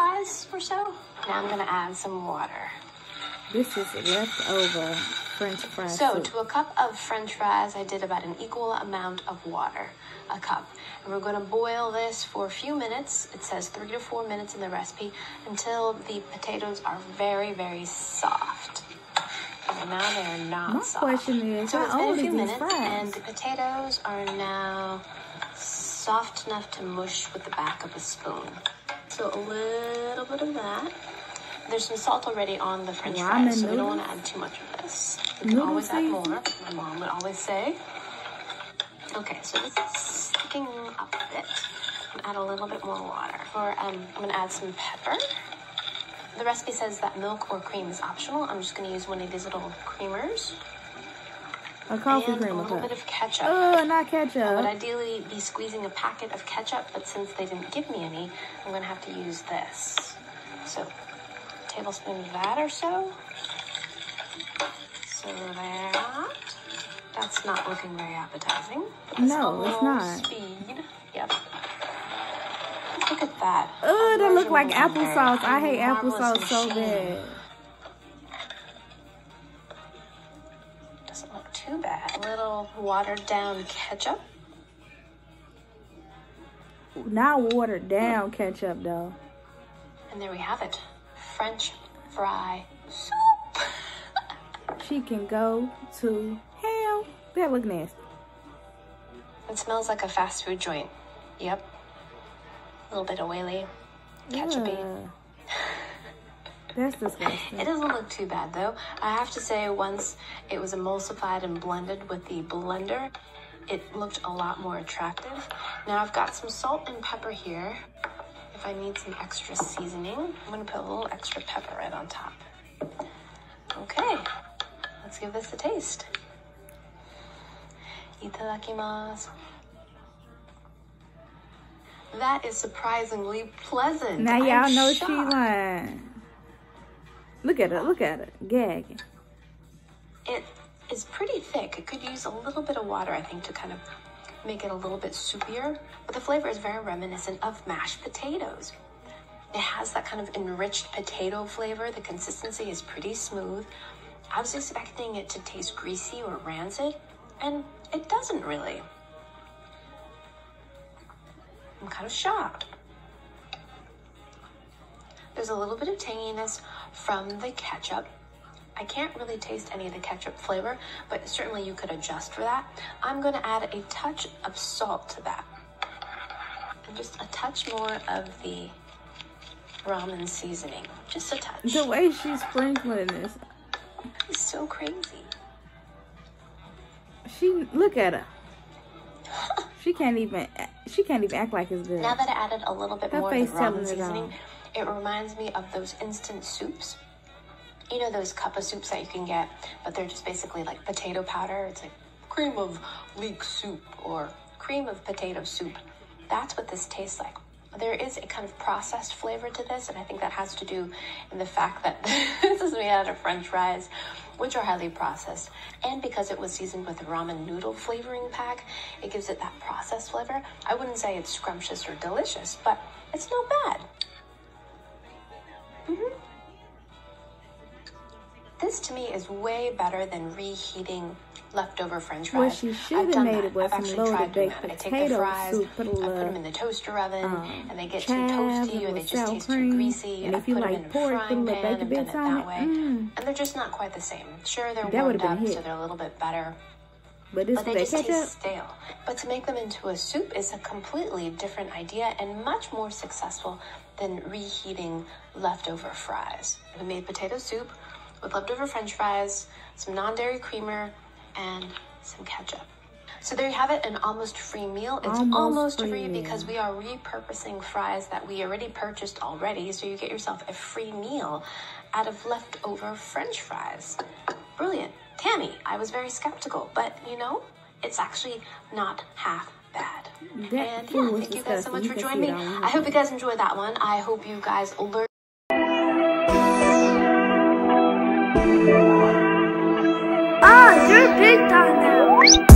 fries or so. Now I'm gonna add some water. This is leftover French fries. So soup. to a cup of French fries, I did about an equal amount of water, a cup. And we're gonna boil this for a few minutes. It says three to four minutes in the recipe until the potatoes are very, very soft. And now they're not My soft. question is, so how it's been a old few is these minutes, fries? and the potatoes are now soft enough to mush with the back of a spoon. So a little bit of that. There's some salt already on the French Ramen fries, so we don't want to add too much of this. We can always add more. My mom would always say. Okay, so this is sticking up a bit. I'm gonna add a little bit more water. Or um, I'm gonna add some pepper. The recipe says that milk or cream is optional. I'm just gonna use one of these little creamers a coffee and a creamer little cup. bit of ketchup. Oh, not ketchup. I would ideally be squeezing a packet of ketchup, but since they didn't give me any, I'm gonna have to use this. So, a tablespoon of that or so. So that that's not looking very appetizing. This No, it's not. Speed. Yep. Look at that. Oh, that look like applesauce. I hate applesauce so bad. A little watered down ketchup. Not watered down ketchup though. And there we have it. French fry soup. She can go to hell. That look nasty. It smells like a fast food joint. Yep. A little bit of oily, ketchupy. Ugh. That's disgusting. It doesn't look too bad though. I have to say, once it was emulsified and blended with the blender, it looked a lot more attractive. Now I've got some salt and pepper here. If I need some extra seasoning, I'm gonna put a little extra pepper right on top. Okay, let's give this a taste. Itadakimasu. That is surprisingly pleasant. Now y'all know she lying. Look at it. Look at it. Gagging. It is pretty thick. It could use a little bit of water, I think, to kind of make it a little bit soupier. But the flavor is very reminiscent of mashed potatoes. It has that kind of enriched potato flavor. The consistency is pretty smooth. I was expecting it to taste greasy or rancid, and it doesn't really. I'm kind of shocked. There's a little bit of tanginess from the ketchup. I can't really taste any of the ketchup flavor, but certainly you could adjust for that. I'm going to add a touch of salt to that. And just a touch more of the ramen seasoning. Just a touch. The way she's sprinkling this. It's so crazy. She look at her. She can't even. She can't even act like it's good. Now that I added a little bit Her more of the ramen seasoning. It reminds me of those instant soups. You know those cup of soups that you can get, but they're just basically like potato powder. It's like cream of leek soup or cream of potato soup. That's what this tastes like. There is a kind of processed flavor to this, and I think that has to do in the fact that this is made out of French fries, which are highly processed, and because it was seasoned with a ramen noodle flavoring pack, it gives it that processed flavor. I wouldn't say it's scrumptious or delicious, but it's not bad. This to me is way better than reheating leftover French fries. What she should I've have done made that. it with I've some actually loaded baked that. I take the potato fries, soup, put a I put them in the toaster oven, um, and they get too toasty or they just taste cream, too greasy. and I if you put them like in a pork, put a frying little pan baked and done bits it on that it. way. Mm. And they're just not quite the same. Sure, they're That warmed up, hit. so they're a little bit better But but they they just ketchup. taste stale. But to make them into a soup is a completely different idea and much more successful than reheating leftover fries. We made potato soup with leftover french fries, some non dairy creamer, and some ketchup. So there you have it, an almost free meal. It's Almost almost, free free, because we are repurposing fries that we already purchased already. So you get yourself a free meal out of leftover french fries. Brilliant. Tammy, I was very skeptical, but you know, it's actually not half bad. That and yeah, thank you guys so much for joining me. see it on I hope you guys enjoyed that one. I hope you guys learned. You're big time now.